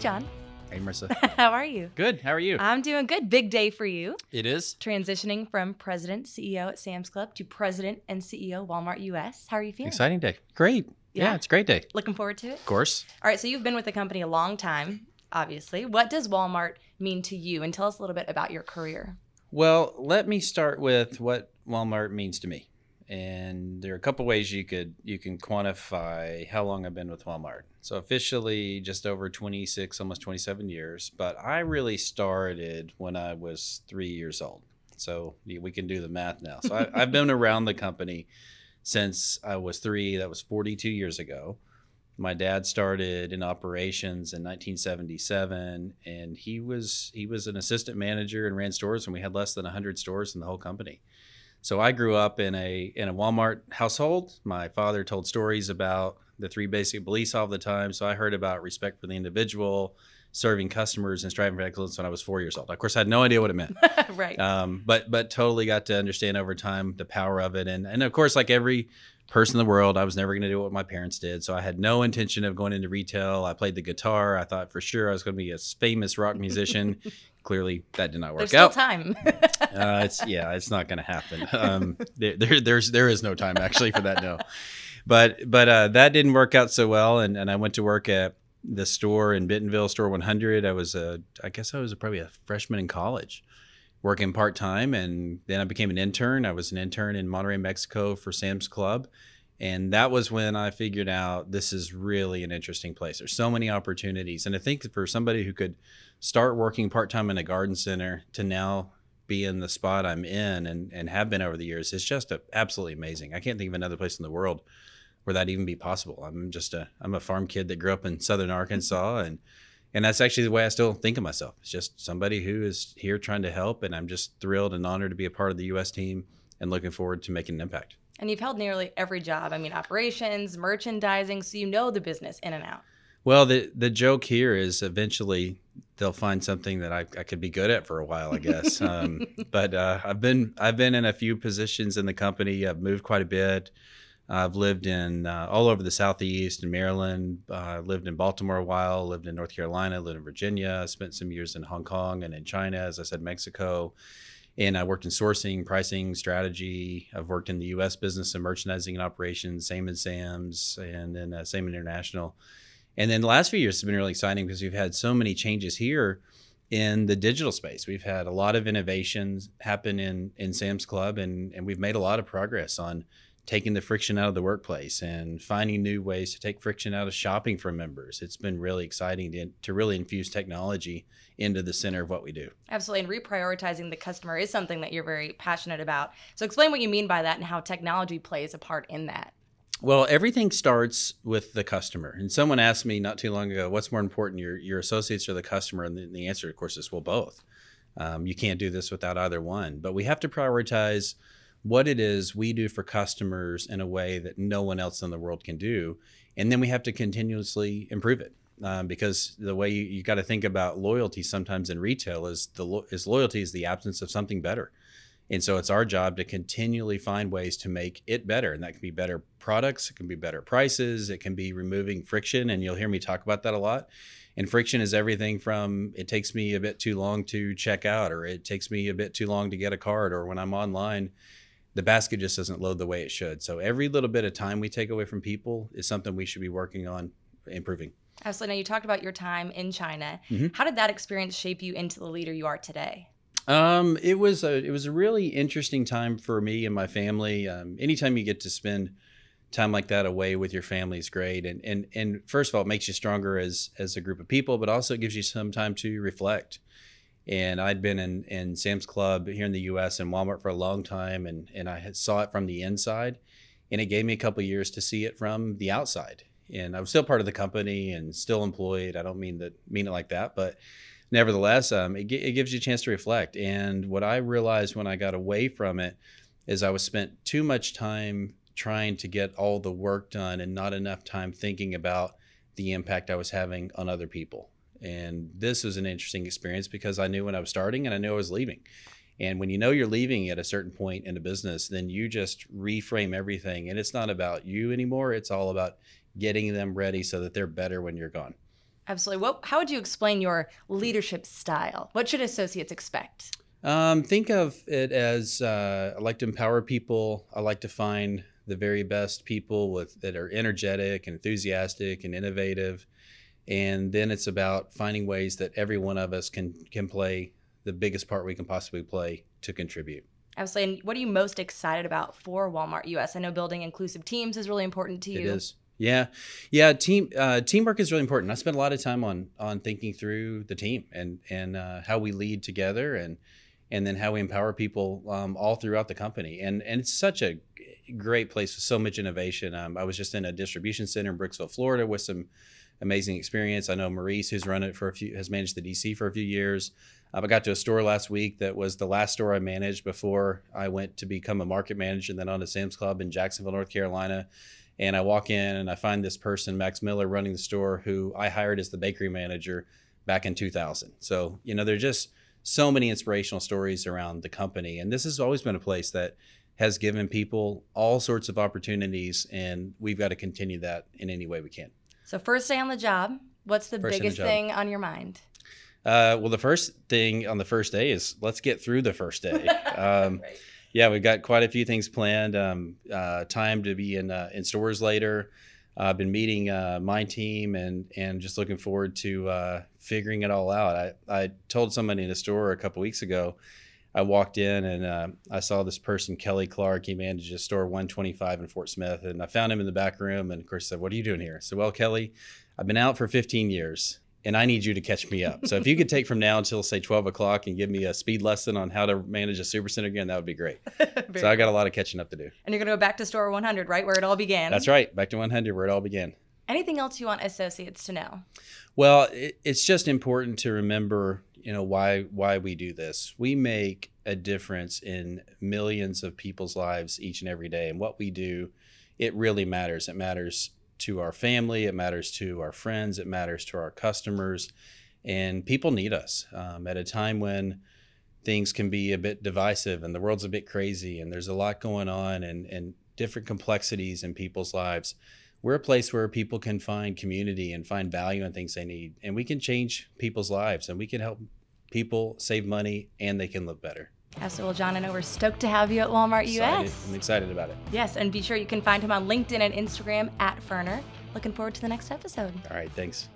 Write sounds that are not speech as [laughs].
John. Hey, Marissa. [laughs] How are you? Good. How are you? I'm doing good. Big day for you. it is. Transitioning from president, CEO at Sam's Club to president and CEO Walmart US. How are you feeling? Exciting day. Great. Yeah. Yeah. it's a great day. Looking forward to it? Of course. All right, so you've been with the company a long time, obviously. What does Walmart mean to you? And tell us a little bit about your career. Well, let me start with what Walmart means to me. And there are a couple ways you could you can quantify how long I've been with Walmart. So officially just over 26, almost 27 years, but I really started when I was 3 years old. So we can do the math now. So I, [laughs] I've been around the company since I was 3, that was 42 years ago. My dad started in operations in 1977 and he was he was an assistant manager and ran stores and we had less than 100 stores in the whole company. So I grew up in a in a Walmart household. My father told stories about the three basic beliefs all the time. So I heard about respect for the individual, serving customers, and striving for excellence when I was four years old. Of course, I had no idea what it meant, [laughs] right. um, but but totally got to understand over time the power of it. And and of course, like every person in the world, I was never going to do what my parents did. So I had no intention of going into retail. I played the guitar. I thought for sure I was going to be a famous rock musician. [laughs] Clearly, that did not work There's still out time. [laughs] uh, it's yeah, it's not going to happen. Um, there, there, there's there is no time actually for that. No, but but uh, that didn't work out so well, and and I went to work at the store in Bentonville, Store 100. I was a, I guess I was probably a freshman in college, working part time, and then I became an intern. I was an intern in Monterrey, Mexico for Sam's Club. And that was when I figured out this is really an interesting place. There's so many opportunities. And I think for somebody who could start working part time in a garden center to now be in the spot I'm in and, and have been over the years is just a, absolutely amazing. I can't think of another place in the world where that even be possible. I'm just a I'm a farm kid that grew up in southern Arkansas mm-hmm. and and that's actually the way I still think of myself. It's just somebody who is here trying to help and I'm just thrilled and honored to be a part of the US team and looking forward to making an impact. And you've held nearly every job. I mean, operations, merchandising, so you know the business in and out. Well, the the joke here is eventually they'll find something that I, I could be good at for a while, I guess. [laughs] Um, but uh, I've been I've been in a few positions in the company. I've moved quite a bit. I've lived in uh, all over the southeast in Maryland. Uh, lived in Baltimore a while. Lived in North Carolina. Lived in Virginia. Spent some years in Hong Kong and in China, as I said, Mexico. And I worked in sourcing, pricing, strategy. I've worked in the U.S. business and merchandising and operations, same in Sam's, and then uh, same in international. And then the last few years have been really exciting because we've had so many changes here in the digital space. We've had a lot of innovations happen in in Sam's Club, and and we've made a lot of progress on taking the friction out of the workplace and finding new ways to take friction out of shopping for members. It's been really exciting to, to really infuse technology into the center of what we do. Absolutely. And reprioritizing the customer is something that you're very passionate about. So explain what you mean by that and how technology plays a part in that. Well, everything starts with the customer. And someone asked me not too long ago, what's more important, your, your associates or the customer? And the, the answer, of course, is well, both. Um, you can't do this without either one. But we have to prioritize what it is we do for customers in a way that no one else in the world can do. And then we have to continuously improve it. Um, because the way you, you got to think about loyalty sometimes in retail is the lo- is loyalty is the absence of something better. And so it's our job to continually find ways to make it better. And that can be better products, it can be better prices, it can be removing friction. And you'll hear me talk about that a lot. And friction is everything from it takes me a bit too long to check out, or it takes me a bit too long to get a card, or when I'm online, the basket just doesn't load the way it should. So every little bit of time we take away from people is something we should be working on improving. Absolutely. Now, you talked about your time in China. Mhm. How did that experience shape you into the leader you are today? Um, it was a it was a really interesting time for me and my family. Um, anytime you get to spend time like that away with your family is great, and and and first of all, it makes you stronger as as a group of people, but also it gives you some time to reflect. And I'd been in in Sam's Club here in the U.S. and Walmart for a long time, and and I had saw it from the inside, and it gave me a couple years to see it from the outside. And I was still part of the company and still employed. I don't mean that mean it like that, but nevertheless, um, it, it gives you a chance to reflect. And what I realized when I got away from it is I was spent too much time trying to get all the work done and not enough time thinking about the impact I was having on other people. And this was an interesting experience because I knew when I was starting and I knew I was leaving. And when you know you're leaving at a certain point in a business, then you just reframe everything. And it's not about you anymore. It's all about getting them ready so that they're better when you're gone. Absolutely. What, how would you explain your leadership style? What should associates expect? Um, think of it as uh, I like to empower people. I like to find the very best people with that are energetic and enthusiastic and innovative. And then it's about finding ways that every one of us can can play the biggest part we can possibly play to contribute. Absolutely. And what are you most excited about for Walmart US? I know building inclusive teams is really important to you. It is. Yeah, yeah. Team uh, teamwork is really important. I spend a lot of time on on thinking through the team and and uh, how we lead together and and then how we empower people um, all throughout the company. And and it's such a great place with so much innovation. Um, I was just in a distribution center in Brooksville, Florida, with some amazing experience. I know Maurice, who's run it for a few, has managed the DC for a few years. Um, I got to a store last week that was the last store I managed before I went to become a market manager and then on to Sam's Club in Jacksonville, North Carolina. And I walk in and I find this person, Max Miller, running the store, who I hired as the bakery manager back in 2000. So, you know, they're just so many inspirational stories around the company. And this has always been a place that has given people all sorts of opportunities. And we've got to continue that in any way we can. So, first day on the job, what's the first biggest the thing on your mind? Uh, well, the first thing on the first day is let's get through the first day. [laughs] Um, right. Yeah, we've got quite a few things planned. Um, uh, time to be in uh, in stores later. I've been meeting uh, my team and and just looking forward to uh, figuring it all out. I, I told somebody in a store a couple weeks ago. I walked in and uh, I saw this person, Kelly Clark. He manages store 125 in Fort Smith, and I found him in the back room. And of course, I said, "What are you doing here?" I said, "Well, Kelly, I've been out for 15 years, and I need you to catch me up. So if you could take from now until say 12 o'clock and give me a speed lesson on how to manage a supercenter again, that would be great. [laughs] so I got a lot of catching up to do. And you're going to go back to store 100, right, where it all began. That's right, back to 100, where it all began. Anything else you want associates to know? Well, it, it's just important to remember, you know, why why we do this. We make a difference in millions of people's lives each and every day, and what we do, it really matters. It matters to our family, it matters to our friends, it matters to our customers, and people need us um, at a time when things can be a bit divisive and the world's a bit crazy and there's a lot going on and, and different complexities in people's lives. We're a place where people can find community and find value in things they need, and we can change people's lives and we can help people save money and they can live better. Yes, well, John, I know we're stoked to have you at Walmart excited. US. I'm excited about it. Yes, and be sure you can find him on LinkedIn and Instagram at Furner. Looking forward to the next episode. All right, thanks.